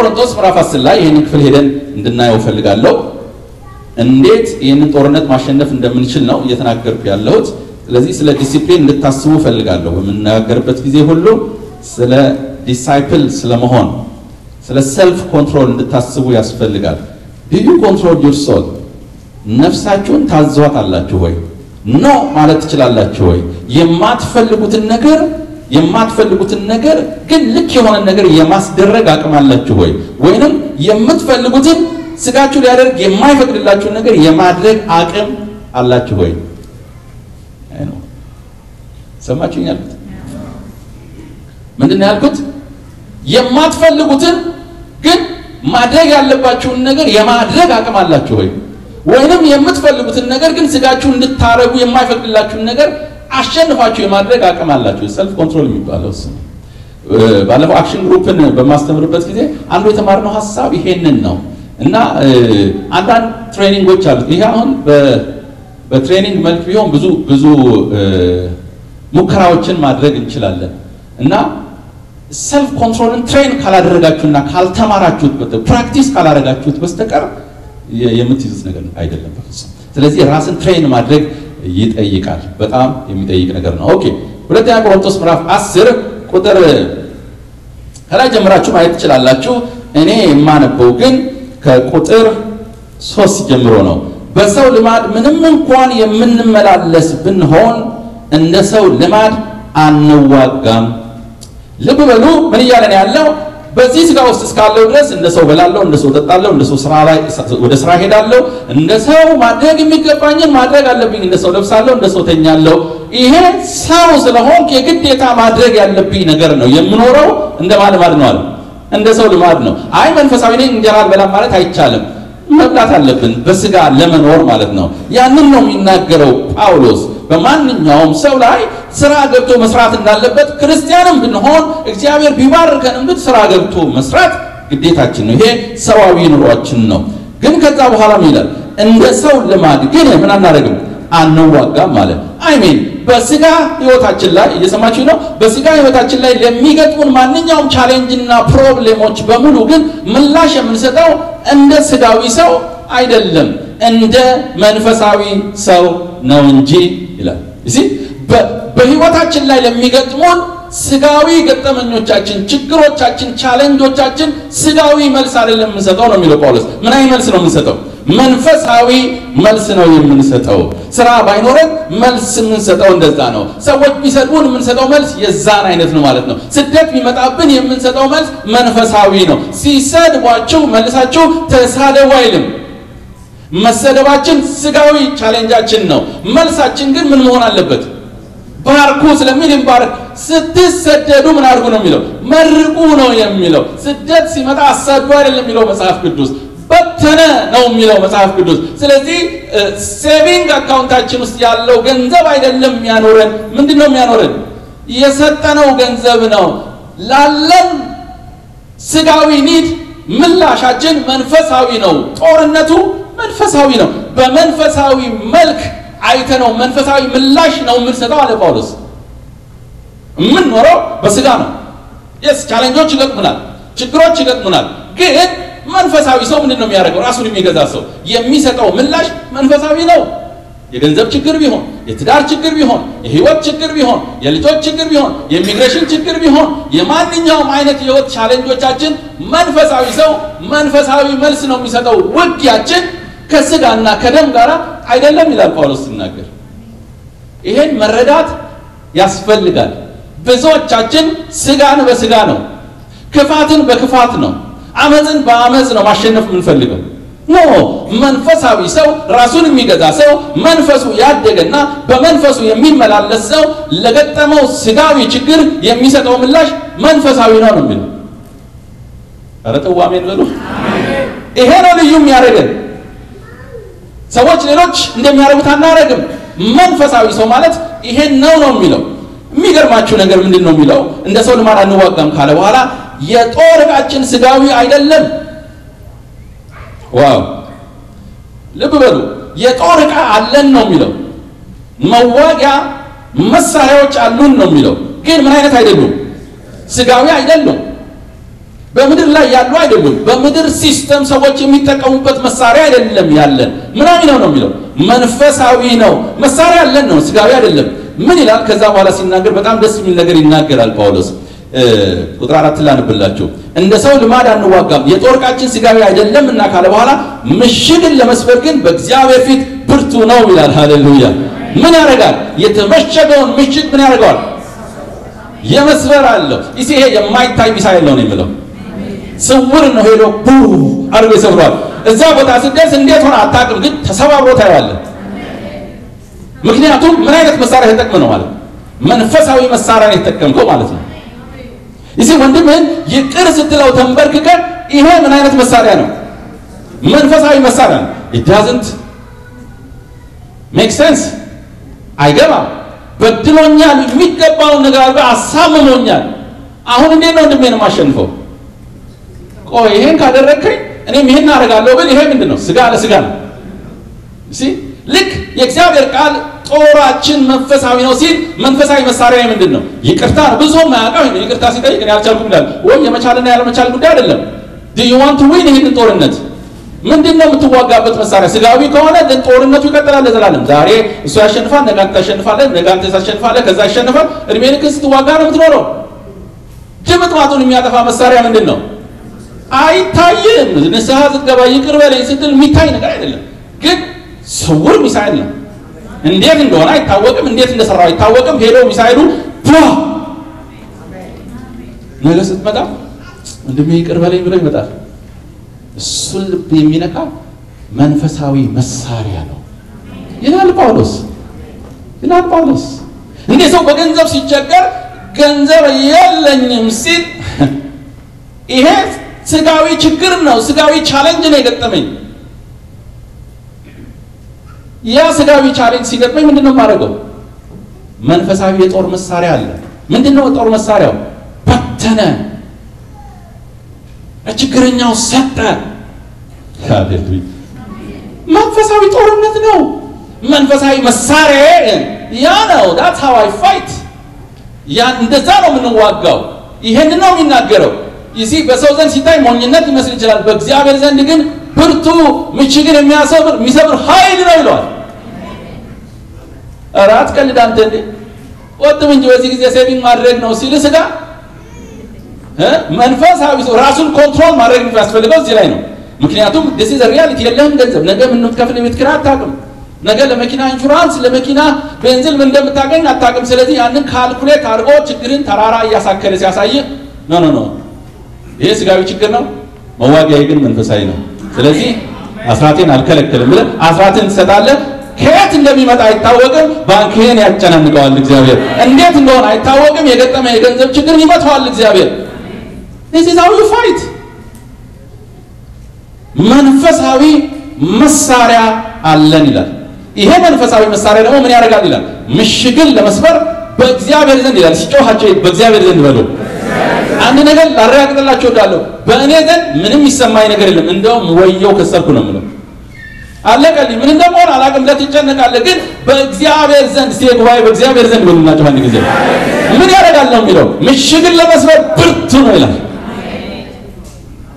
ቆሮንቶስ ምዕራፍ 10 ላይ ይህንን ክፍል ሄደን እንድናየው ፈልጋለሁ። እንዴት ይህንን ጦርነት ማሸነፍ እንደምንችል ነው እየተናገርኩ ያለሁት። ስለዚህ ስለ ዲሲፕሊን እንድታስቡ ፈልጋለሁ። በምንነጋገርበት ጊዜ ሁሉ ስለ disciple ስለመሆን ስለ self control እንድታስቡ ያስፈልጋል። do you control your soul ነፍሳችሁን ታዘዋት አላችሁ ወይ? no ማለት ትችላላችሁ ወይ? የማትፈልጉትን ነገር የማትፈልጉትን ነገር ግን ልክ የሆነ ነገር የማስደረግ አቅም አላችሁ ወይ? ወይንም የምትፈልጉትን ስጋችሁ ሊያደርግ የማይፈቅድላችሁን ነገር የማድረግ አቅም አላችሁ ወይ? ሰማችሁኝ ያልኩት ምንድን ያልኩት? የማትፈልጉትን ግን ማድረግ ያለባችሁን ነገር የማድረግ አቅም አላችሁ ወይ? ወይንም የምትፈልጉትን ነገር ግን ስጋችሁ እንድታረጉ የማይፈቅድላችሁን ነገር አሸንፋችሁ የማድረግ አቅም አላችሁ። self control የሚባለው እሱ ባለፈው action group ን በማስተምርበት ጊዜ አንዱ የተማርነው ሀሳብ ይሄንን ነው እና አንዳንድ training ኦች አሉት። ይሄ አሁን በ training መልክ ቢሆን ብዙ ብዙ ሙከራዎችን ማድረግ እንችላለን እና self control ን train ካላደረጋችሁና ካልተማራችሁት practice ካላደረጋችሁት በስተቀር የምትይዙት ነገር አይደለም በፍጹም። ስለዚህ ራስን train ማድረግ ይጠይቃል። በጣም የሚጠይቅ ነገር ነው። okay ሁለተኛ ቆሮንቶስ ምዕራፍ 10 ቁጥር ከላይ ጀምራችሁ ማየት ትችላላችሁ። እኔ የማነበው ግን ከቁጥር ሶስት ጀምሮ ነው። በሰው ልማድ ምንም እንኳን የምንመላለስ ብንሆን እንደ ሰው ልማድ አንዋጋም። ልብ በሉ ምን እያለን ያለው በዚህ ስጋ ውስጥ እስካለው ድረስ እንደ ሰው በላለሁ፣ እንደ ሰው ጠጣለሁ፣ እንደ ሰው ስራ ላይ ወደ ስራ ሄዳለሁ፣ እንደ ሰው ማድረግ የሚገባኝን ማድረግ አለብኝ፣ እንደ ሰው ለብሳለሁ፣ እንደ ሰው ተኛለሁ። ይሄ ሰው ስለሆንክ የግዴታ ማድረግ ያለብኝ ነገር ነው። የምኖረው እንደ ማን ልማድ ነው አለ? እንደ ሰው ልማድ ነው። አይ መንፈሳዊ ነኝ እንጀራ አልበላም ማለት አይቻልም። መብላት አለብን በስጋ ለመኖር ማለት ነው። ያንን ነው የሚናገረው ጳውሎስ። በማንኛውም ሰው ላይ ስራ ገብቶ መስራት እንዳለበት ክርስቲያንም ብንሆን እግዚአብሔር ቢባርከንም ግን ስራ ገብቶ መስራት ግዴታችን ነው። ይሄ ሰዋዊ ኑሯችን ነው። ግን ከዛ በኋላም ይላል እንደ ሰው ልማድ ግን ምን አናደርግም አንዋጋም ማለት I mean በስጋ ህይወታችን ላይ እየሰማችሁ ነው። በስጋ ህይወታችን ላይ ለሚገጥሙን ማንኛውም challenge ና problem ኦች በሙሉ ግን ምላሽ የምንሰጠው እንደ ስጋዊ ሰው አይደለም፣ እንደ መንፈሳዊ ሰው ነው እንጂ ይላል። እዚህ በህይወታችን ላይ ለሚገጥሙን ስጋዊ ገጠመኞቻችን፣ ችግሮቻችን፣ challenge ኦቻችን ስጋዊ መልስ አይደለም የምንሰጠው ነው የሚለው ጳውሎስ። ምን አይነት መልስ ነው የምንሰጠው? መንፈሳዊ መልስ ነው የምንሰጠው። ስራ ባይኖረን መልስ የምንሰጠው እንደዛ ነው። ሰዎች ቢሰድቡን የምንሰጠው መልስ የዛን አይነት ነው ማለት ነው። ስደት ቢመጣብን የምንሰጠው መልስ መንፈሳዊ ነው። ሲሰድቧችሁ መልሳችሁ ተሳደቡ አይልም። መሰደባችን ስጋዊ challenge ኣችን ነው። መልሳችን ግን ምን መሆን አለበት? ባርኩ ስለሚል ይባረክ። ስትሰደዱ ምን አድርጉ ነው የሚለው? መርቁ ነው የሚለው። ስደት ሲመጣ አሳዱ አይደለም የሚለው መጽሐፍ ቅዱስ በተነ ነው የሚለው መጽሐፍ ቅዱስ። ስለዚህ saving account ኣችን ውስጥ ያለው ገንዘብ አይደለም የሚያኖረን። ምንድን ነው የሚያኖረን? የሰጠነው ገንዘብ ነው። ላለን ስጋዊ need ምላሻችን መንፈሳዊ ነው። ጦርነቱ መንፈሳዊ ነው። በመንፈሳዊ መልክ አይተነው መንፈሳዊ ምላሽ ነው የምንሰጠው አለ ጳውሎስ። የምንኖረው በስጋ ነው። yes challenge ኦች ይገጥሙናል፣ ችግሮች ይገጥሙናል። ግን መንፈሳዊ ሰው ምንድን ነው የሚያደርገው? ራሱን የሚገዛ ሰው የሚሰጠው ምላሽ መንፈሳዊ ነው። የገንዘብ ችግር ቢሆን፣ የትዳር ችግር ቢሆን፣ የህይወት ችግር ቢሆን፣ የልጆች ችግር ቢሆን፣ የኢሚግሬሽን ችግር ቢሆን፣ የማንኛውም አይነት የህይወት challenge ኦቻችን መንፈሳዊ ሰው መንፈሳዊ መልስ ነው የሚሰጠው። ውጊያችን ከስጋና ከደም ጋር አይደለም ይላል ጳውሎስ ሲናገር። ይሄን መረዳት ያስፈልጋል። ብዙዎቻችን ስጋን በስጋ ነው፣ ክፋትን በክፋት ነው፣ አመፅን በአመፅ ነው ማሸነፍ የምንፈልገው። ኖ መንፈሳዊ ሰው ራሱን የሚገዛ ሰው መንፈሱ ያደገና በመንፈሱ የሚመላለስ ሰው ለገጠመው ስጋዊ ችግር የሚሰጠው ምላሽ መንፈሳዊ ነው ነው የሚለው። ኧረ በሉ። ይሄ ነው ልዩ የሚያደርገን። ሰዎች ሌሎች እንደሚያደርጉት አናደርግም። መንፈሳዊ ሰው ማለት ይሄን ነው ነው የሚለው። የሚገርማችሁ ነገር ምንድን ነው የሚለው? እንደ ሰው ልማድ አንዋጋም ካለ በኋላ የጦር ዕቃችን ስጋዊ አይደለም። ዋው ልብ በሉ። የጦር ዕቃ አለን ነው የሚለው። መዋጊያ መሳሪያዎች አሉን ነው የሚለው። ግን ምን አይነት አይደሉም? ስጋዊ አይደሉም። በምድር ላይ ያሉ አይደሉም። በምድር system ሰዎች የሚጠቀሙበት መሳሪያ አይደለም ያለን ምናምን ነው ነው የሚለው መንፈሳዊ ነው። መሳሪያ ያለን ነው፣ ስጋዊ አይደለም። ምን ይላል? ከዛ በኋላ ሲናገር በጣም ደስ የሚል ነገር ይናገራል ጳውሎስ። ቁጥር አራት ላንብላችሁ። እንደ ሰው ልማድ አንዋጋም፣ የጦር ዕቃችን ስጋዊ አይደለም እና ካለ በኋላ ምሽግን ለመስበር ግን በእግዚአብሔር ፊት ብርቱ ነው ይላል። ሃሌሉያ! ምን ያደርጋል? የተመሸገውን ምሽግ ምን ያደርገዋል? የመስበር አለው። ይሄ የማይታይ ሚሳኤል ነው የሚለው ስውር ነው። ሄዶ ቡ አድርጎ ይሰብሯል። እዛ ቦታ ስትደርስ እንዴት ሆነ አታውቅም፣ ግን ተሰባብሮ ታየዋለህ። ምክንያቱም ምን አይነት መሳሪያ ተጠቅመ ነው ማለት መንፈሳዊ መሳሪያ ነው የተጠቀምከው ማለት ነው። ይህ ወንድምህን ይቅር ስትለው ተንበርክከ ይሄ ምን አይነት መሳሪያ ነው? መንፈሳዊ መሳሪያ ነው። doesn't make sense አይገባም። በድሎኛል፣ የሚገባውን ነገር አሳምሞኛል። አሁን እንዴት ነው ወንድሜን የማሸንፈው? ቆይ ይሄን ካደረግከኝ እኔም ይሄን አደርጋለሁ ብል ይሄ ምንድን ነው? ስጋ ለስጋ ነው። ልክ የእግዚአብሔር ቃል ጦራችን መንፈሳዊ ነው ሲል መንፈሳዊ መሳሪያ ምንድን ነው? ይቅርታ ነው። ብዙ ማያውቀው ይሄን ይቅርታ ሲጠይቅ እኔ አልቻልኩም ይላል። ወይ የመቻልና ያለመቻል ጉዳይ አይደለም። to win ይሄንን ጦርነት ምንድን ነው የምትዋጋበት መሳሪያ? ስጋዊ ከሆነ ጦርነቱ ይቀጥላል ለዘላለም። ዛሬ እሱ ያሸንፋል፣ አንተ ታሸንፋለህ፣ አንተ ታሸንፋለህ፣ ከዛ ያሸንፋል። እድሜ ልክ ስትዋጋ ነው የምትኖረው። ድምጥ ማጡን የሚያጠፋ መሳሪያ ምንድን ነው? አይታይም። ንስሐ ስትገባ ይቅር በለኝ ስትል የሚታይ ነገር አይደለም፣ ግን ስውር ሚሳይል ነው። እንዴት እንደሆነ አይታወቅም፣ እንዴት እንደሰራው አይታወቅም። ሄዶ ሚሳይሉ ቧ ነገ ስትመጣ ወንድሜ ይቅር በለኝ ብሎ ይመጣል። እሱን ልብ የሚነካ መንፈሳዊ መሳሪያ ነው ይላል ጳውሎስ ይላል ጳውሎስ። እንዴ ሰው በገንዘብ ሲቸገር ገንዘብ የለኝም ሲል ይሄ ስጋዊ ችግር ነው፣ ስጋዊ challenge ነው የገጠመኝ። ያ ስጋዊ challenge ሲገጥመኝ ምንድን ነው የማደርገው? መንፈሳዊ የጦር መሳሪያ አለ። ምንድን ነው የጦር መሳሪያው? በተነ፣ ለችግረኛው ሰጠ።! መንፈሳዊ ጦርነት ነው። መንፈሳዊ መሳሪያ ያ ነው። That how I fight። ያ እንደዛ ነው የምንዋጋው። ይሄን ነው የሚናገረው። ይህ በሰው ዘንድ ሲታይ ሞኝነት ሊመስል ይችላል። በእግዚአብሔር ዘንድ ግን ብርቱ ምሽግን የሚያሰብር የሚሰብር ኃይል ነው ይለዋል። ኧረ አትቀልድ አንተ እንዴ! ወጥም እንጂ በዚህ ጊዜ saving ማድረግ ነው ሲል ስጋ መንፈሳዊ ሰው ራሱን control ማድረግ የሚያስፈልገው እዚህ ላይ ነው። ምክንያቱም this is reality። የለህም ገንዘብ፣ ነገ የምትከፍል የቤት ኪራይ አታውቅም። ነገ ለመኪና ኢንሹራንስ፣ ለመኪና ቤንዚን ምን እንደምታገኝ አታውቅም። ስለዚህ ያንን calculate አድርጎ ችግርን ተራራ እያሳከለ ሲያሳይ No no no ይሄ ስጋዊ ችግር ነው፣ መዋጊያዬ ግን መንፈሳዊ ነው። ስለዚህ አስራቴን አልከለክልም ብለህ አስራትን ትሰጣለህ። ከየት እንደሚመጣ አይታወቅም። ባንክህን ያጨናንቀዋል እግዚአብሔር። እንዴት እንደሆነ አይታወቅም። የገጠመ የገንዘብ ችግር ይመታዋል እግዚአብሔር። this is how መንፈሳዊ መሳሪያ አለን ይላል። ይሄ መንፈሳዊ መሳሪያ ደግሞ ምን ያደርጋል ይላል? ምሽግን ለመስበር በእግዚአብሔር ዘንድ ይላል። ሲጮሃቸው በእግዚአብሔር ዘንድ በሉ። አንድ ነገር ላረጋግጥላችሁ እወዳለሁ። በእኔ ዘንድ ምንም ይሰማኝ ነገር የለም። እንደውም ወየው ከሰርኩ ነው የምለው። አለቀልኝ። ምን እንደምሆን አላውቅም። ለት ይጨነቃለህ። ግን በእግዚአብሔር ዘንድ ሲ ጉባኤ በእግዚአብሔር ዘንድ በሉናቸው። አንድ ጊዜ ምን ያደርጋል ነው የሚለው? ምሽግን ለመስበር ብርቱ ነው ይላል።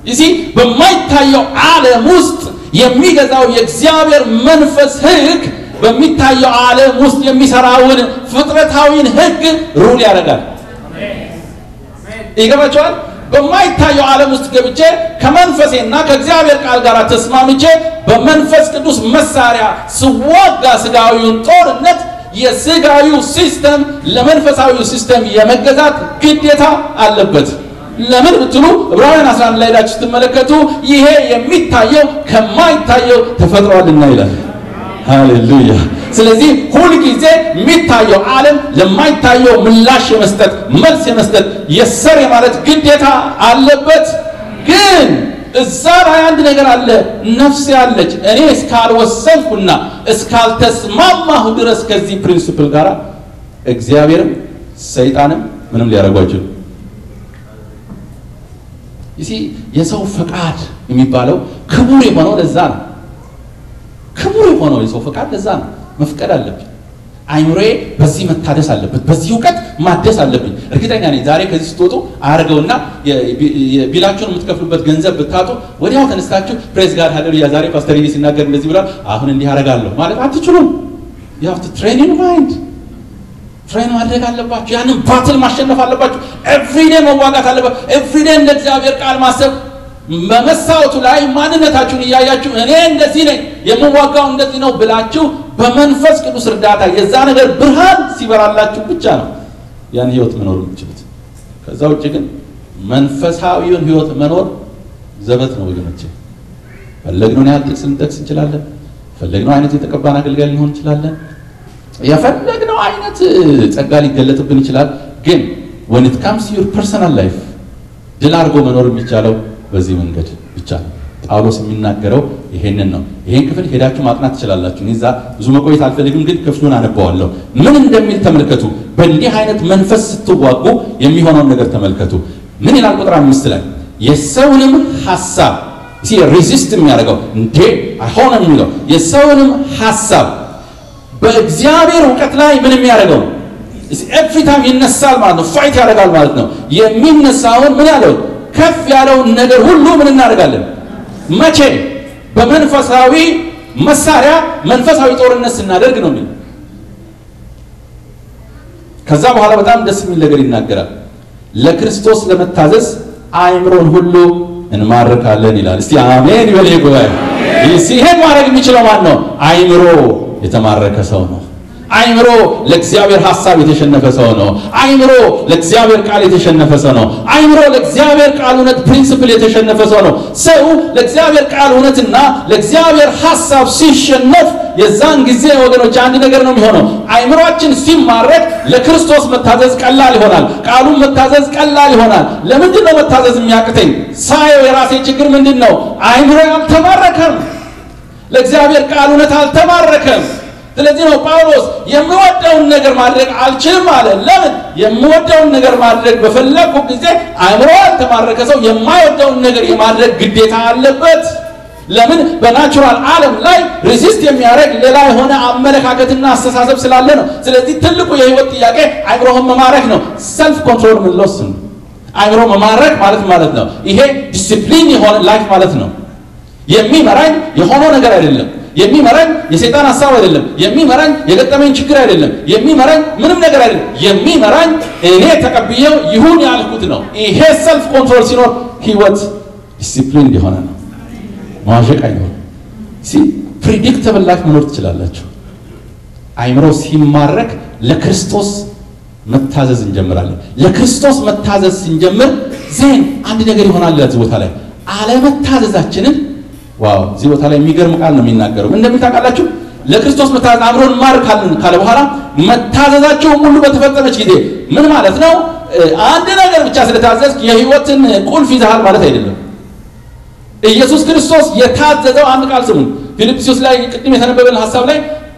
እዚህ በማይታየው ዓለም ውስጥ የሚገዛው የእግዚአብሔር መንፈስ ሕግ በሚታየው ዓለም ውስጥ የሚሰራውን ፍጥረታዊን ሕግ rule ያደርጋል። ይገባችኋል። በማይታየው ዓለም ውስጥ ገብቼ ከመንፈሴና ከእግዚአብሔር ቃል ጋር ተስማምቼ በመንፈስ ቅዱስ መሳሪያ ስዋጋ ስጋዊውን ጦርነት የስጋዊው system ለመንፈሳዊው system የመገዛት ግዴታ አለበት። ለምን ብትሉ ዕብራውያን 11 ላይ ስትመለከቱ ይሄ የሚታየው ከማይታየው ተፈጥሯልና ይላል። ሃሌሉያ። ስለዚህ ሁልጊዜ የሚታየው ዓለም ለማይታየው ምላሽ የመስጠት መልስ የመስጠት የ sir የማለት ግዴታ አለበት። ግን እዛ ላይ አንድ ነገር አለ። ነፍሴ አለች። እኔ እስካልወሰንኩና እስካልተስማማሁ ድረስ ከዚህ principle ጋር እግዚአብሔርም ሰይጣንም ምንም You see የሰው ፈቃድ የሚባለው ክቡር የሆነው ለዛ ነው። ክቡር የሆነው የሰው ፈቃድ ለዛ ነው። መፍቀድ አለብኝ። አይምሮዬ በዚህ መታደስ አለበት፣ በዚህ እውቀት ማደስ አለብኝ። እርግጠኛ ነኝ ዛሬ ከዚህ ስትወጡ አያርገውና bill ኣችሁን የምትከፍሉበት ገንዘብ ብታጡ ወዲያው ተነስታችሁ praise God ሃሌሉያ፣ ዛሬ ፓስተር ሲናገር እንደዚህ ብሏል፣ አሁን እንዲህ አደርጋለሁ ማለት አትችሉም። You have to train mind train ማድረግ አለባችሁ። ያንን battle ማሸነፍ አለባችሁ። Everyday መዋጋት አለባችሁ። Everyday እንደ እግዚአብሔር ቃል ማሰብ በመስታወቱ ላይ ማንነታችሁን እያያችሁ እኔ እንደዚህ ነኝ የምዋጋው እንደዚህ ነው ብላችሁ በመንፈስ ቅዱስ እርዳታ የዛ ነገር ብርሃን ሲበራላችሁ ብቻ ነው ያን ህይወት መኖር የምትችሉት። ከዛ ውጭ ግን መንፈሳዊውን ህይወት መኖር ዘበት ነው ወገኖቼ። ፈለግነውን ያህል ጥቅስ እንችላለን። ፈለግነው አይነት የተቀባን አገልጋይ ሊሆን እንችላለን። የፈለግነው አይነት ጸጋ ሊገለጥብን ይችላል። ግን comes to your personal life ድል አድርጎ መኖር የሚቻለው በዚህ መንገድ ብቻ ነው። ጳውሎስ የሚናገረው ይሄንን ነው። ይሄን ክፍል ሄዳችሁ ማጥናት ትችላላችሁ። እዛ ብዙ መቆየት አልፈልግም፣ ግን ክፍሉን አነበዋለሁ። ምን እንደሚል ተመልከቱ። በእንዲህ አይነት መንፈስ ስትዋጉ የሚሆነውን ነገር ተመልከቱ። ምን ይላል? ቁጥር አምስት ላይ የሰውንም ሐሳብ see resist የሚያደርገው እንዴ አይሆንም የሚለው የሰውንም ሐሳብ በእግዚአብሔር እውቀት ላይ ምን የሚያደርገው every ይነሳል ማለት ነው። Fight ያደርጋል ማለት ነው። የሚነሳውን ምን ያለው ከፍ ያለውን ነገር ሁሉ ምን እናደርጋለን? መቼ? በመንፈሳዊ መሳሪያ መንፈሳዊ ጦርነት ስናደርግ ነው ከዛ በኋላ በጣም ደስ የሚል ነገር ይናገራል። ለክርስቶስ ለመታዘዝ አእምሮን ሁሉ እንማርካለን ይላል። እስቲ አሜን ይበል ጉባኤ። ይሄን ማድረግ የሚችለው ማን ነው? አእምሮ የተማረከ ሰው ነው። አይምሮ ለእግዚአብሔር ሐሳብ የተሸነፈ ሰው ነው። አይምሮ ለእግዚአብሔር ቃል የተሸነፈ ሰው ነው። አይምሮ ለእግዚአብሔር ቃል እውነት principle የተሸነፈ ሰው ነው። ሰው ለእግዚአብሔር ቃል እውነትና ለእግዚአብሔር ሐሳብ ሲሸነፍ የዛን ጊዜ ወገኖች አንድ ነገር ነው የሚሆነው። አይምሮአችን ሲማረክ ለክርስቶስ መታዘዝ ቀላል ይሆናል። ቃሉን መታዘዝ ቀላል ይሆናል። ለምንድን ነው መታዘዝ የሚያቅተኝ? ሳየው የራሴ ችግር ምንድን ነው? አይምሮ አልተማረከም። ለእግዚአብሔር ቃል እውነት አልተማረከም። ስለዚህ ነው ጳውሎስ የምወደውን ነገር ማድረግ አልችልም አለ። ለምን? የምወደውን ነገር ማድረግ በፈለግኩ ጊዜ አእምሮ ያልተማረከ ሰው የማይወደውን ነገር የማድረግ ግዴታ አለበት። ለምን? በናቹራል ዓለም ላይ Resist የሚያደርግ ሌላ የሆነ አመለካከትና አስተሳሰብ ስላለ ነው። ስለዚህ ትልቁ የህይወት ጥያቄ አእምሮህን መማረክ ነው። Self control እሱ ነው። አእምሮ መማረክ ማለት ማለት ነው። ይሄ ዲሲፕሊን የሆነ life ማለት ነው። የሚመራኝ የሆነው ነገር አይደለም የሚመራኝ የሰይጣን ሀሳብ አይደለም። የሚመራኝ የገጠመኝ ችግር አይደለም። የሚመራኝ ምንም ነገር አይደለም። የሚመራኝ እኔ ተቀብዬው ይሁን ያልኩት ነው። ይሄ self control ሲኖር ህይወት ዲሲፕሊን የሆነ ነው። መዋዠቅ አይኖርም። See predictable life መኖር ትችላላችሁ። አይምሮ ሲማረክ ለክርስቶስ መታዘዝ እንጀምራለን። ለክርስቶስ መታዘዝ ስንጀምር then አንድ ነገር ይሆናል። እዚህ ቦታ ላይ አለመታዘዛችንን wow እዚህ ቦታ ላይ የሚገርም ቃል ነው የሚናገረው። እንደምን ታውቃላችሁ? ለክርስቶስ መታዘዝ አእምሮን ማርካልን ካለ በኋላ መታዘዛቸውን ሁሉ በተፈጸመች ጊዜ ምን ማለት ነው? አንድ ነገር ብቻ ስለታዘዝክ የህይወትን ቁልፍ ይዘሃል ማለት አይደለም። ኢየሱስ ክርስቶስ የታዘዘው አንድ ቃል ስሙን፣ ፊልጵስዩስ ላይ ቅድም የተነበበን ሀሳብ ላይ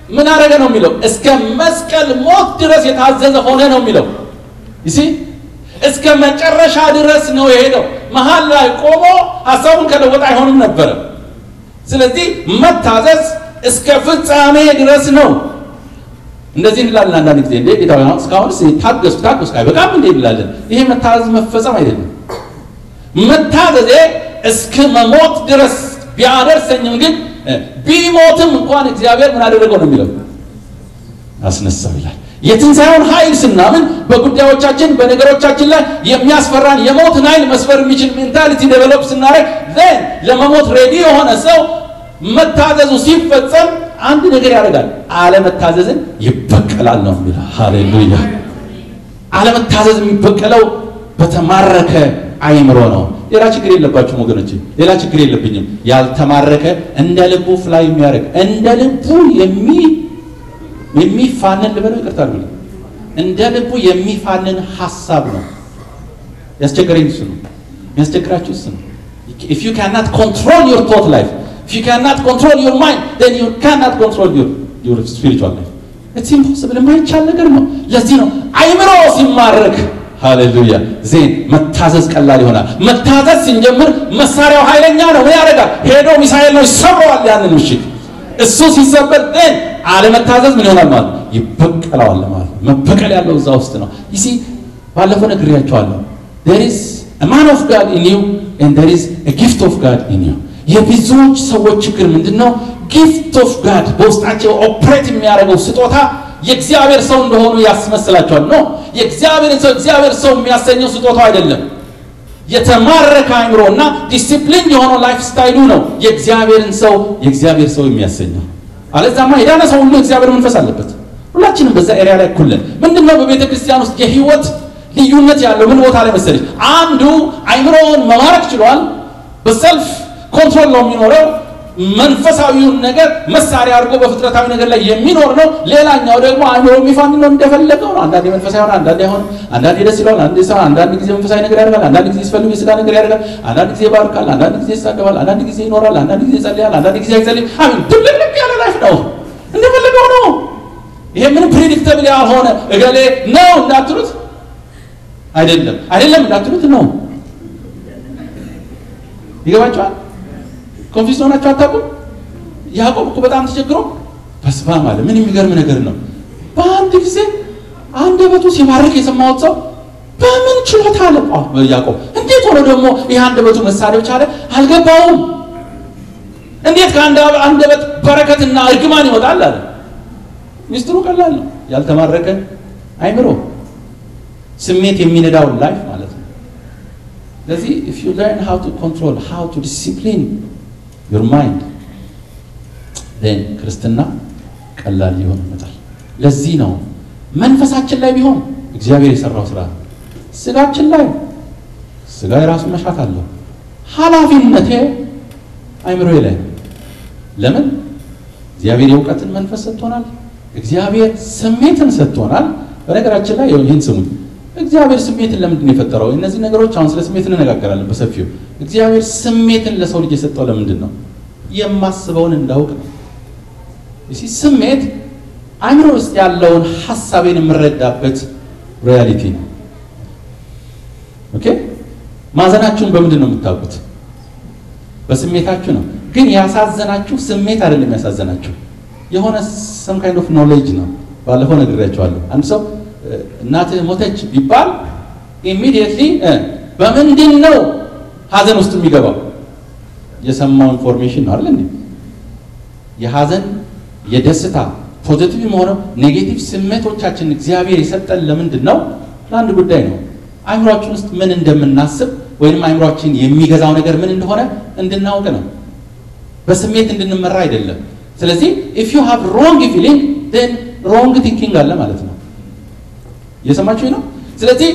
ምን አደረገ ነው የሚለው? እስከ መስቀል ሞት ድረስ የታዘዘ ሆነ ነው የሚለው ይሲ እስከ መጨረሻ ድረስ ነው የሄደው። መሀል ላይ ቆሞ ሀሳቡን ከለወጠ አይሆንም ነበረ። ስለዚህ መታዘዝ እስከ ፍጻሜ ድረስ ነው። እንደዚህ እንላለን አንዳንድ ጊዜ እንዴ ጌታ እስካሁን ታገስኩ ታገስኩ አይበቃም እንዴ እንላለን። ይሄ መታዘዝ መፈጸም አይደለም። መታዘዜ እስከ መሞት ድረስ ቢያደርሰኝም ግን ቢሞትም እንኳን እግዚአብሔር ምን አደረገው ነው የሚለው አስነሳው ይላል። የትንሣኤውን ኃይል ስናምን በጉዳዮቻችን በነገሮቻችን ላይ የሚያስፈራን የሞትን ኃይል መስበር የሚችል mentality develop ስናደርግ then ለመሞት ready የሆነ ሰው መታዘዙ ሲፈጸም አንድ ነገር ያደርጋል። አለመታዘዝን ይበቀላል ነው የሚለው። ሃሌሉያ! አለመታዘዝ የሚበቀለው በተማረከ አይምሮ ነው። ሌላ ችግር የለባችሁም ወገኖች፣ ሌላ ችግር የለብኝም። ያልተማረከ እንደ ልቡ ፍላይ የሚያደርግ እንደ ልቡ የሚ የሚፋንን ልበለው ይቅርታ አድርጉልኝ፣ እንደ ልቡ የሚፋንን ሀሳብ ነው ያስቸገረኝ። እሱ ነው የሚያስቸግራችሁ፣ እሱ ነው። if you cannot control your thought life if you cannot control your mind then you cannot control your your spiritual life it's የማይቻል ነገር ነው። ለዚህ ነው አይምሮ ሲማረክ ሃሌሉያ ዜን መታዘዝ ቀላል ይሆናል። መታዘዝ ስንጀምር መሳሪያው ኃይለኛ ነው። ምን ያደርጋል? ሄዶ ሚሳኤል ነው ይሰብረዋል ያንን ምሽግ። እሱ ሲሰበር ን አለመታዘዝ ምን ይሆናል ማለት ይበቀለዋል ማለት ነው። መበቀል ያለው እዛ ውስጥ ነው። ይሲ ባለፈው ነግሬያቸዋለሁ። there is a man of God in you and there is a gift የብዙዎች ሰዎች ችግር ምንድን ነው? gift of God በውስጣቸው operate የሚያደርገው ስጦታ የእግዚአብሔር ሰው እንደሆኑ ያስመስላቸዋል። no የእግዚአብሔርን ሰው እግዚአብሔር ሰው የሚያሰኘው ስጦታው አይደለም። የተማረከ አእምሮ እና ዲሲፕሊን የሆነው lifestyle ኡ ነው የእግዚአብሔርን ሰው የእግዚአብሔር ሰው የሚያሰኘው። አለበለዚያማ የዳነ ሰው ሁሉ የእግዚአብሔር መንፈስ አለበት። ሁላችንም በዛ area ላይ እኩል ነን። ምንድን ነው በቤተ ክርስቲያን ውስጥ የህይወት ልዩነት ያለው ምን ቦታ ላይ መሰላችሁ? አንዱ አእምሮውን መማረክ ችሏል። በ self control ነው የሚኖረው መንፈሳዊውን ነገር መሳሪያ አድርጎ በፍጥረታዊ ነገር ላይ የሚኖር ነው። ሌላኛው ደግሞ አእምሮ የሚፏንን ነው እንደፈለገው ነው። አንዳንዴ መንፈሳዊ ሆነ፣ አንዳንዴ አይሆንም። አንዳንዴ ደስ ይለዋል፣ አንዳንድ ጊዜ መንፈሳዊ ነገር ያደርጋል፣ አንዳንድ ጊዜ ሲፈልግ የስጋ ነገር ያደርጋል፣ አንዳንድ ጊዜ ይባርካል፣ አንዳንድ ጊዜ ይሳደባል፣ አንዳንድ ጊዜ ይኖራል፣ አንዳንድ ጊዜ ይጸልያል፣ አንዳንድ ጊዜ አይጸልይም። አሜን። ድብልቅልቅ ያለ life ነው፣ እንደፈለገው ነው። ይሄ ምንም predictable ያልሆነ እገሌ ነው እንዳትሉት አይደለም፣ አይደለም እንዳትሉት ነው። ይገባቸዋል። confuse ሆናችሁ አታውቁም? ያዕቆብ እኮ በጣም ተቸግሮ በስመ አብ ምን የሚገርም ነገር ነው። በአንድ ጊዜ አንደበቱ ሲባርክ የሰማሁት ሰው በምን ችሎታ አለ ያዕቆብ። እንዴት ሆኖ ደግሞ ይህ አንደበቱ መሳሪያው ቻለ? አልገባውም። እንዴት ከአንድ አንደበት በረከትና እርግማን ይወጣል አለ። ሚስጥሩ ቀላል ነው። ያልተማረከ አይምሮ ስሜት የሚነዳውን ላይፍ ማለት ነው። ስለዚህ if you learn how to control how to discipline your mind then ክርስትና ቀላል ሊሆን ይመጣል። ለዚህ ነው መንፈሳችን ላይ ቢሆን እግዚአብሔር የሰራው ስራ ስጋችን ላይ ስጋ የራሱ መሻት አለው። ኃላፊነቴ አይምሮዬ ላይ ለምን እግዚአብሔር የእውቀትን መንፈስ ሰጥቶናል። እግዚአብሔር ስሜትን ሰጥቶናል። በነገራችን ላይ ይህን ስሙኝ። እግዚአብሔር ስሜትን ለምንድን ነው የፈጠረው? እነዚህ ነገሮች አሁን ስለ ስሜት እንነጋገራለን በሰፊው። እግዚአብሔር ስሜትን ለሰው ልጅ የሰጠው ለምንድን ነው? የማስበውን እንዳውቅ ነው። ስሜት አእምሮ ውስጥ ያለውን ሀሳቤን የምረዳበት reality ነው። okay ማዘናችሁን በምንድን ነው የምታውቁት? በስሜታችሁ ነው። ግን ያሳዘናችሁ ስሜት አይደለም ያሳዘናችሁ፣ የሆነ some kind of knowledge ነው። ባለፈው ነግሬያቸዋለሁ። አንድ ሰው እናትህ ሞተች ቢባል immediately በምንድን ነው ሀዘን ውስጥ የሚገባው? የሰማው information ነው አይደል? የሀዘን የደስታ positive ሆነው negative ስሜቶቻችን እግዚአብሔር የሰጠን ለምንድን ነው? ለአንድ ጉዳይ ነው። አእምሯችን ውስጥ ምን እንደምናስብ ወይም አእምሯችን የሚገዛው ነገር ምን እንደሆነ እንድናውቅ ነው። በስሜት እንድንመራ አይደለም። ስለዚህ if you have wrong feeling then wrong thinking አለ ማለት ነው። እየሰማችሁ ነው። ስለዚህ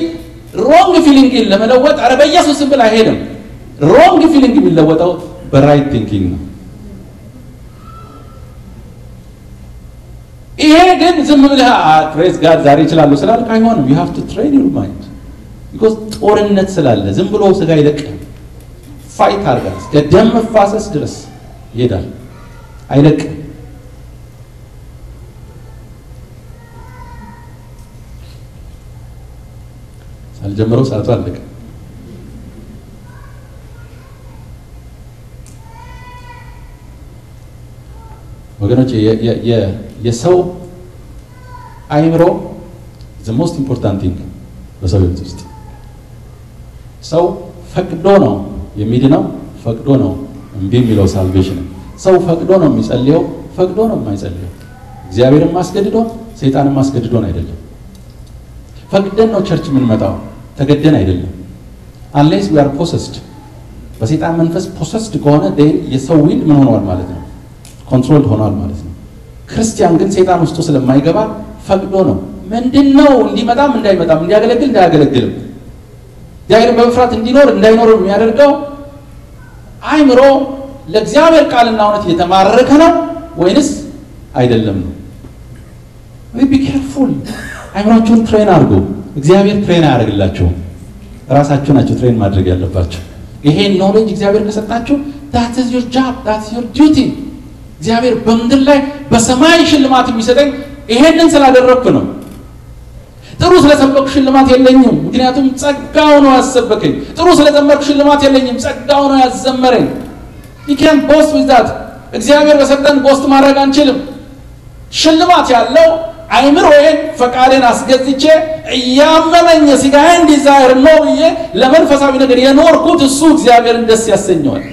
wrong feeling ን ለመለወጥ አረ በኢየሱስ ብል አይሄድም። wrong feeling የሚለወጠው በ right thinking ነው። ይሄ ግን ዝም ብለህ praise God ዛሬ ይችላሉ ስላልክ አይሆንም። you have to train your mind because ጦርነት ስላለ ዝም ብሎ ስጋ አይለቅም። fight አድርጋ እስከ ደም መፋሰስ ድረስ ይሄዳል፣ አይለቅም። ሳልጀምረው ሰዓቱ አለቀ። ወገኖች የሰው አእምሮ the most important thing በሰው ሕይወት ውስጥ ሰው ፈቅዶ ነው የሚድነው፣ ፈቅዶ ነው እምቢ የሚለው salvation። ሰው ፈቅዶ ነው የሚጸልየው፣ ፈቅዶ ነው የማይጸልየው። እግዚአብሔርን አስገድዶን ሰይጣን አስገድዶን አይደለም። ፈቅደን ነው church የምንመጣው፣ ተገደን አይደለም። unless we are possessed በሰይጣን መንፈስ possessed ከሆነ የሰው will ምን ሆነዋል ማለት ነው? control ሆኗል ማለት ነው። ክርስቲያን ግን ሰይጣን ውስጡ ስለማይገባ ፈቅዶ ነው። ምንድን ነው እንዲመጣም እንዳይመጣም እንዲያገለግል እንዳያገለግልም። እግዚአብሔርን በመፍራት እንዲኖር እንዳይኖር የሚያደርገው አእምሮ ለእግዚአብሔር ቃልና እውነት እየተማረከ ነው ወይንስ አይደለም ነው። be careful አእምሯችሁን train አድርጎ እግዚአብሔር train አያደርግላችሁም። ራሳችሁ ናችሁ train ማድረግ ያለባችሁ። ይሄን knowledge እግዚአብሔር ከሰጣችሁ that is your job that is your duty እግዚአብሔር በምድር ላይ በሰማይ ሽልማት የሚሰጠኝ ይሄንን ስላደረግኩ ነው። ጥሩ ስለሰበኩ ሽልማት የለኝም፣ ምክንያቱም ጸጋው ነው ያሰበከኝ። ጥሩ ስለዘመርኩ ሽልማት የለኝም፣ ጸጋው ነው ያዘመረኝ። ይኬን boast ዊዛት እግዚአብሔር በሰጠን ቦስት ማድረግ አንችልም። ሽልማት ያለው አእምሮዬን ፈቃዴን አስገዝቼ እያመመኝ ስጋዬን desire ነው ብዬ ለመንፈሳዊ ነገር የኖርኩት እሱ እግዚአብሔርን ደስ ያሰኘዋል።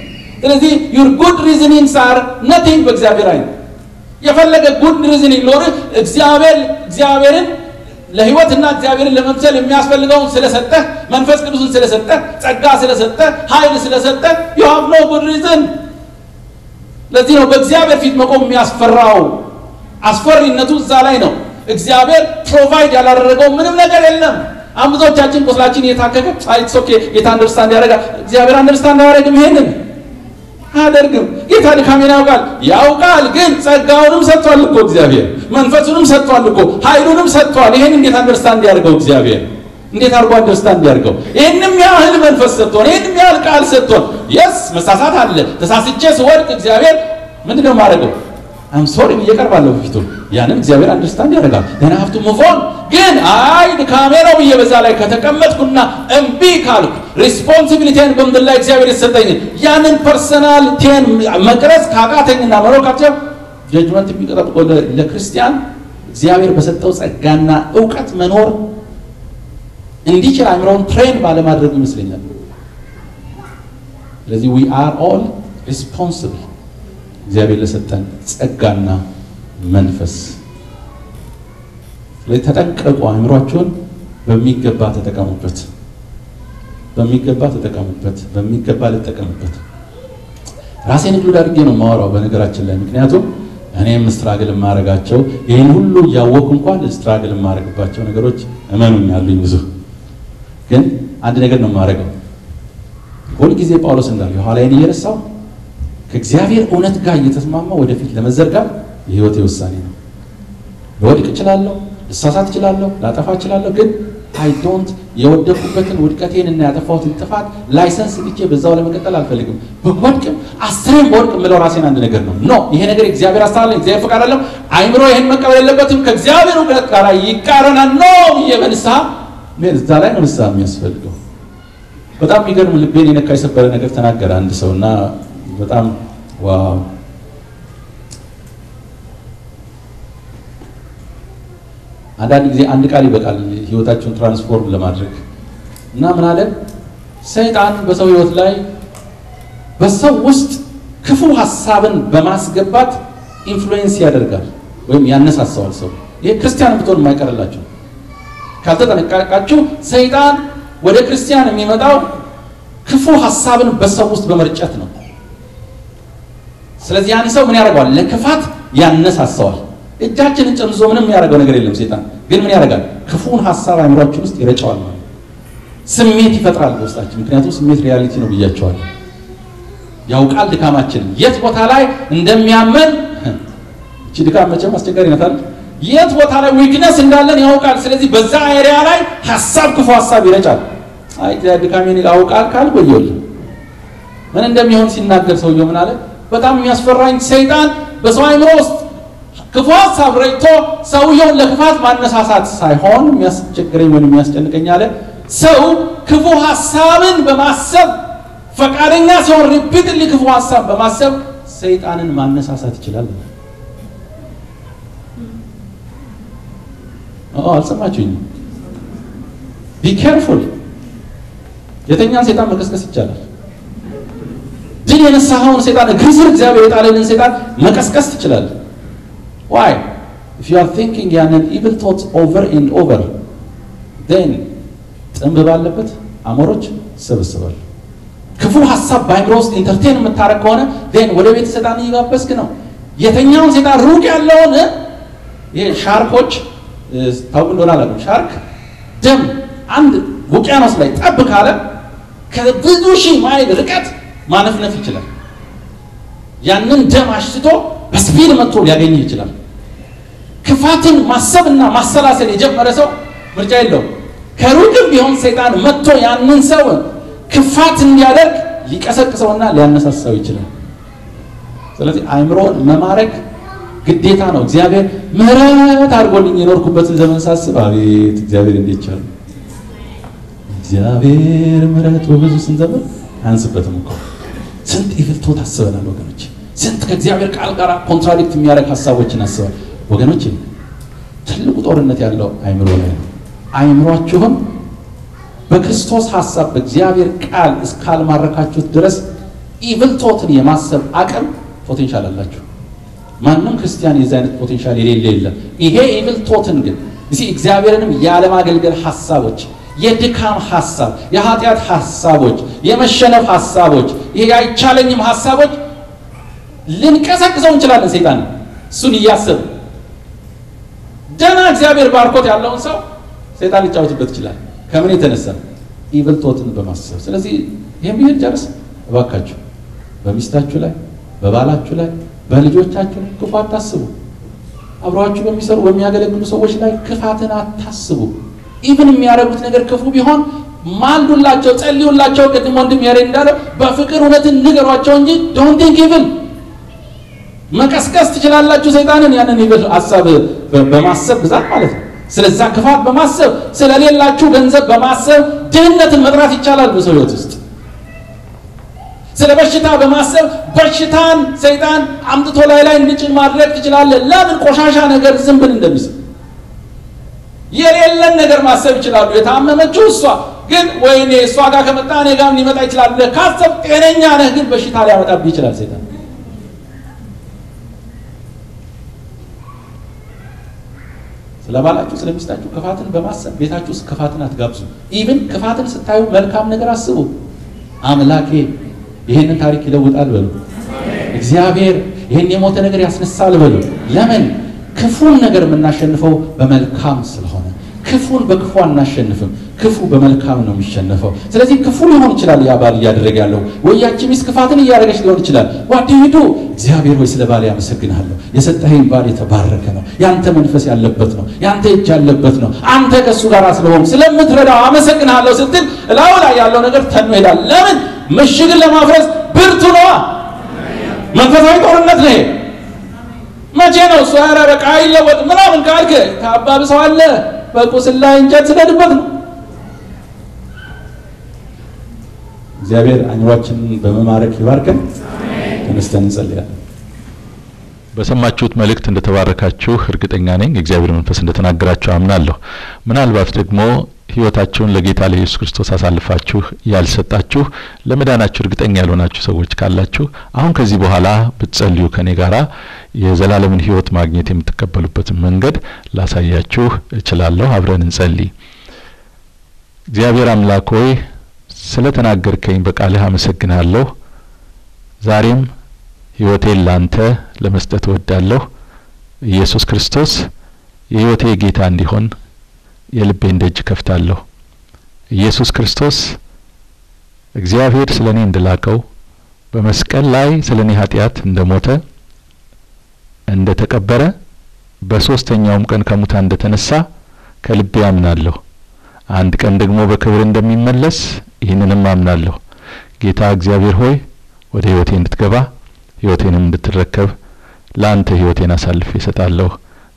ስለዚህ your good reasonings are nothing በእግዚአብሔር አይን የፈለገ good reasoning ይኑርህ እግዚአብሔር እግዚአብሔርን ለህይወትና እግዚአብሔርን ለመምሰል የሚያስፈልገውን ስለሰጠህ መንፈስ ቅዱስን ስለሰጠህ ጸጋ ስለሰጠህ ኃይል ስለሰጠህ you have no good reason። ለዚህ ነው በእግዚአብሔር ፊት መቆም የሚያስፈራው። አስፈሪነቱ እዛ ላይ ነው። እግዚአብሔር provide ያላደረገው ምንም ነገር የለም። አሁን ብዙዎቻችን ቁስላችን እየታከከ it's okay ጌታ understand ያደርጋል። እግዚአብሔር understand አያደርግም። ይሄንን አያደርግም። ጌታ ድካሜን ያውቃል ያውቃል፣ ግን ጸጋውንም ሰጥቷል እኮ እግዚአብሔር መንፈሱንም ሰጥቷል እኮ ኃይሉንም ሰጥቷል። ይሄን እንዴት understand ያደርገው እግዚአብሔር እንዴት አድርጎ understand ያድርገው? ይህንም ያህል መንፈስ ሰጥቶን ይህንም ያህል ቃል ሰጥቶን፣ የስ መሳሳት አለ። ተሳስቼ ስወድቅ እግዚአብሔር ምንድን ነው? I'm sorry ብዬ እቀርባለሁ በፊቱ። ያንን እግዚአብሔር understand ያደርጋል። then I have to move on ግን አይ ድካሜ ነው ብዬ በዛ ላይ ከተቀመጥኩና እምቢ ካልኩ responsibility ን በምድር ላይ እግዚአብሔር የሰጠኝ ያንን personality ን መቅረጽ ካቃተኝና መኖር judgment የሚጠብቀው ለክርስቲያን እግዚአብሔር በሰጠው ጸጋና እውቀት መኖር እንዲችል አእምሮውን train ባለማድረግ ይመስለኛል። ስለዚህ we are all responsible እግዚአብሔር ለሰጠን ጸጋና መንፈስ። ተጠንቀቁ፣ አእምሯችሁን በሚገባ ተጠቀሙበት፣ በሚገባ ተጠቀሙበት፣ በሚገባ ተጠቀሙበት። ራሴን include አድርጌ ነው የማወራው በነገራችን ላይ ምክንያቱም እኔም struggle የማደርጋቸው ይህን ሁሉ እያወቅሁ እንኳን struggle የማደርግባቸው ነገሮች እመኑኝ አሉኝ ብዙ ግን አንድ ነገር ነው የማደርገው። ሁልጊዜ ጳውሎስ እንዳለ የኋላዬን እየረሳሁ ከእግዚአብሔር እውነት ጋር እየተስማማ ወደፊት ለመዘርጋት የህይወቴ ውሳኔ ነው። ልወድቅ እችላለሁ፣ ልሳሳት እችላለሁ፣ ላጠፋ እችላለሁ። ግን I don't የወደቅኩበትን ውድቀቴን እና ያጠፋሁትን ጥፋት license ሰጥቼ በዛው ለመቀጠል አልፈልግም። ብወድቅም አስሬም ብወድቅ የምለው ራሴን አንድ ነገር ነው no ይሄ ነገር እግዚአብሔር አስተላለ እግዚአብሔር ፈቃድ አለው። አይምሮ ይህን መቀበል የለበትም ከእግዚአብሔር እውቀት ጋር ይቃረናል። no ብዬ በንስሐ እዛ ላይ ነው ንስሐ የሚያስፈልገው። በጣም የሚገርም ልቤን የነካ የሰበረ ነገር ተናገረ አንድ ሰው እና በጣም wow። አንዳንድ ጊዜ አንድ ቃል ይበቃል ህይወታቸውን transform ለማድረግ። እና ምን አለ? ሰይጣን በሰው ህይወት ላይ በሰው ውስጥ ክፉ ሀሳብን በማስገባት ኢንፍሉዌንስ ያደርጋል ወይም ያነሳሳዋል ሰው። ይሄ ክርስቲያን ብትሆን የማይቀርላቸው ካልተጠነቀቃችሁ ሰይጣን ወደ ክርስቲያን የሚመጣው ክፉ ሀሳብን በሰው ውስጥ በመርጨት ነው። ስለዚህ ያን ሰው ምን ያደርገዋል? ለክፋት ያነሳሳዋል። እጃችንን ጨምዞ ምንም የሚያደርገው ነገር የለም። ሰይጣን ግን ምን ያደርጋል? ክፉን ሀሳብ አእምሯችን ውስጥ ይረጨዋል ማለት ስሜት ይፈጥራል በውስጣችን። ምክንያቱም ስሜት reality ነው ብያቸዋለሁ። ያውቃል ድካማችን የት ቦታ ላይ እንደሚያመን። እቺ ድካም መቼም አስቸጋሪ ነታል የት ቦታ ላይ weakness እንዳለን ያውቃል። ስለዚህ በዛ area ላይ ሀሳብ ክፉ ሀሳብ ይረጫል። አይ ድካሜን አውቃል ካል ቆየል ምን እንደሚሆን ሲናገር ሰውየው ምን አለ? በጣም የሚያስፈራኝ ሰይጣን በሰው አይምሮ ውስጥ ክፉ ሀሳብ ረጭቶ ሰውየውን ለክፋት ማነሳሳት ሳይሆን የሚያስቸግረኝ ወይም የሚያስጨንቀኝ አለ ሰው ክፉ ሀሳብን በማሰብ ፈቃደኛ ሲሆን repeatedly ክፉ ሀሳብ በማሰብ ሰይጣንን ማነሳሳት ይችላል። አልሰማችሁኝ? be careful። የተኛን ሴጣን መቀስቀስ ይቻላል። ድል የነሳኸውን ሴጣን እግር ስር እግዚአብሔር የጣለልን ሴጣን መቀስቀስ ትችላለህ። why if you are thinking ያንን evil thoughts over and over then ጥንብ ባለበት አሞሮች ይሰበስባሉ። ክፉ ሀሳብ በአይምሮ ውስጥ entertain የምታረግ ከሆነ then ወደ ቤት ሴጣን እየጋበዝክ ነው። የተኛውን ሴጣን ሩቅ ያለውን ይሄ ሻርኮች ታውቁ እንደሆነ አላውቅም። ሻርክ ደም አንድ ውቅያኖስ ላይ ጠብ ካለ ከብዙ ሺህ ማይል ርቀት ማነፍነፍ ይችላል። ያንን ደም አሽትቶ በስፒድ መጥቶ ሊያገኝህ ይችላል። ክፋትን ማሰብና ማሰላሰል የጀመረ ሰው ምርጫ የለውም። ከሩቅም ቢሆን ሰይጣን መጥቶ ያንን ሰው ክፋት እንዲያደርግ ሊቀሰቅሰውና ሊያነሳሳው ይችላል። ስለዚህ አእምሮን መማረክ ግዴታ ነው። እግዚአብሔር ምሕረት አድርጎልኝ የኖርኩበትን ዘመን ሳስብ አቤት እግዚአብሔር እንዴት ቻለ። እግዚአብሔር ምሕረት በብዙ ስንዘምር አያንስበትም እኮ ስንት evil thought አስበናል ወገኖች። ስንት ከእግዚአብሔር ቃል ጋር contradict የሚያደርግ ሀሳቦችን አስበናል ወገኖች። ትልቁ ጦርነት ያለው አይምሮ ላይ ነው። አይምሯችሁም በክርስቶስ ሐሳብ በእግዚአብሔር ቃል እስካልማረካችሁት ድረስ evil thought ን የማሰብ አቅም potential አላችሁ። ማንም ክርስቲያን የዚህ አይነት potential የሌለ የለም። ይሄ evil thought ን ግን እዚህ እግዚአብሔርንም ያለማገልገል ሐሳቦች፣ የድካም ሐሳብ፣ የኃጢአት ሐሳቦች፣ የመሸነፍ ሐሳቦች፣ ይሄ አይቻለኝም ሐሳቦች ልንቀሰቅሰው እንችላለን። ሰይጣን እሱን እያሰብ ደህና እግዚአብሔር ባርኮት ያለውን ሰው ሰይጣን ሊጫወትበት ይችላል። ከምን የተነሳ evil thought ን በማሰብ ስለዚህ ይህም ብሄድ ጨርስ እባካችሁ በሚስታችሁ ላይ በባላችሁ ላይ በልጆቻችሁ ላይ ክፉ አታስቡ። አብረዋችሁ በሚሰሩ በሚያገለግሉ ሰዎች ላይ ክፋትን አታስቡ። even የሚያደርጉት ነገር ክፉ ቢሆን ማልዱላቸው፣ ጸልዩላቸው። ቅድም ወንድም ያሬድ እንዳለው በፍቅር እውነትን ንገሯቸው እንጂ don't think መቀስቀስ ትችላላችሁ ሰይጣንን ያንን evil ሀሳብ በማሰብ ብዛት ማለት ነው። ስለዛ ክፋት በማሰብ ስለሌላችሁ ገንዘብ በማሰብ ድህነትን መጥራት ይቻላል በሰው ሕይወት ውስጥ ስለ በሽታ በማሰብ በሽታን ሰይጣን አምጥቶ ላይ ላይ እንድጭን ማድረግ ትችላለህ። ለምን ቆሻሻ ነገር ዝንብን እንደሚስብ የሌለን ነገር ማሰብ ይችላሉ። የታመመችው እሷ ግን ወይኔ እሷ ጋር ከመጣ እኔ ጋር ሊመጣ ይችላል ብለህ ካሰብ ጤነኛ ነህ፣ ግን በሽታ ሊያመጣብህ ይችላል ሰይጣን። ስለ ባላችሁ ስለ ሚስታችሁ ክፋትን በማሰብ ቤታችሁ ውስጥ ክፋትን አትጋብዙ። even ክፋትን ስታዩ መልካም ነገር አስቡ። አምላኬ ይህንን ታሪክ ይለውጣል በሉ። እግዚአብሔር ይህን የሞተ ነገር ያስነሳል በሉ። ለምን ክፉን ነገር የምናሸንፈው በመልካም ስለሆነ፣ ክፉን በክፉ አናሸንፍም። ክፉ በመልካም ነው የሚሸነፈው። ስለዚህ ክፉ ሊሆን ይችላል ያ ባል እያደረገ ያለው ወይ ያቺ ሚስት ክፋትን እያደረገች ሊሆን ይችላል። ዋዲ ሂዱ እግዚአብሔር ወይ ስለ ባል ያመሰግንሃለሁ። የሰጠኸኝ ባል የተባረከ ነው። ያንተ መንፈስ ያለበት ነው። ያንተ እጅ ያለበት ነው። አንተ ከእሱ ጋር ስለሆን ስለምትረዳው አመሰግንሃለሁ ስትል እላው ላይ ያለው ነገር ተኖ ይሄዳል። ለምን ምሽግን ለማፍረስ ብርቱ ነዋ። መንፈሳዊ ጦርነት ነው። መቼ ነው እሱ ኧረ አይለወጥ ምናምን ካልክ ታባብሰዋለህ። በቁስል ላይ እንጨት ስደድበት ነው። እግዚአብሔር አእምሯችንን በመማረክ ይባርከን። ተነስተን እንጸልያለን። በሰማችሁት መልእክት እንደተባረካችሁ እርግጠኛ ነኝ። የእግዚአብሔር መንፈስ እንደተናገራችሁ አምናለሁ። ምናልባት ደግሞ ሕይወታችሁን ለጌታ ለኢየሱስ ክርስቶስ አሳልፋችሁ ያልሰጣችሁ ለመዳናችሁ እርግጠኛ ያልሆናችሁ ሰዎች ካላችሁ አሁን ከዚህ በኋላ ብትጸልዩ ከኔ ጋራ የዘላለምን ሕይወት ማግኘት የምትቀበሉበትን መንገድ ላሳያችሁ እችላለሁ። አብረን እንጸልይ። እግዚአብሔር አምላክ ሆይ ስለ ተናገርከኝ በቃልህ አመሰግናለሁ። ዛሬም ሕይወቴን ላንተ ለመስጠት እወዳለሁ። ኢየሱስ ክርስቶስ የሕይወቴ ጌታ እንዲሆን የልቤን ደጅ ከፍታለሁ። ኢየሱስ ክርስቶስ እግዚአብሔር ስለ እኔ እንደላከው በመስቀል ላይ ስለ እኔ ኃጢአት እንደ ሞተ እንደ ተቀበረ በሶስተኛውም ቀን ከሙታን እንደ ተነሳ ከልቤ አምናለሁ። አንድ ቀን ደግሞ በክብር እንደሚመለስ ይህንንም አምናለሁ። ጌታ እግዚአብሔር ሆይ ወደ ሕይወቴ እንድትገባ ሕይወቴንም እንድትረከብ ለአንተ ሕይወቴን አሳልፌ እሰጣለሁ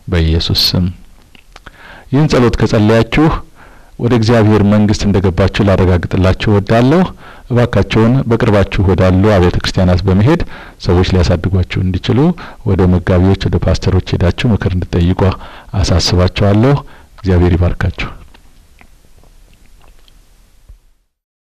በኢየሱስ ስም። ይህን ጸሎት ከጸለያችሁ ወደ እግዚአብሔር መንግስት እንደገባችሁ ላረጋግጥላችሁ እወዳለሁ። እባካችሁን በቅርባችሁ ወዳሉ አብያተ ክርስቲያናት በመሄድ ሰዎች ሊያሳድጓችሁ እንዲችሉ ወደ መጋቢዎች፣ ወደ ፓስተሮች ሄዳችሁ ምክር እንድጠይቁ አሳስባችኋለሁ። እግዚአብሔር ይባርካችሁ።